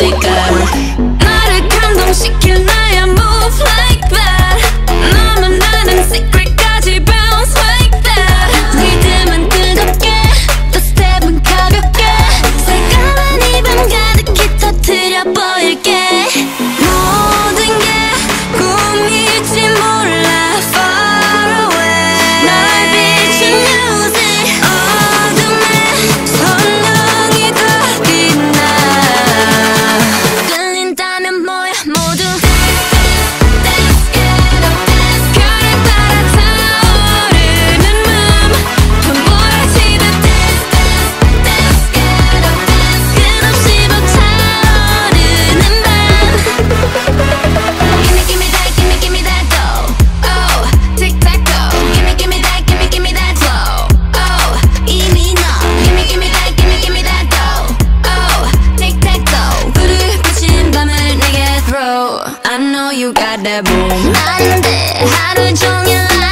Música I know you got that boom. 하루 종일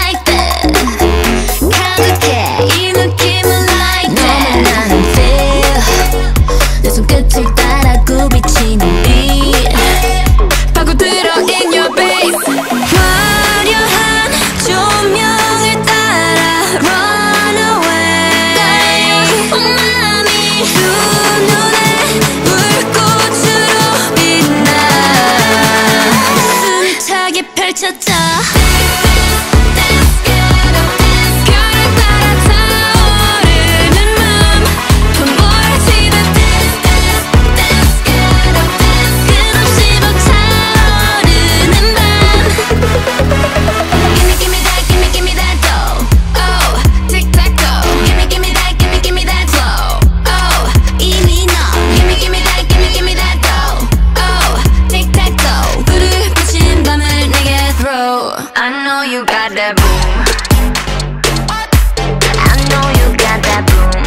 나 that boom. I know you got that boom.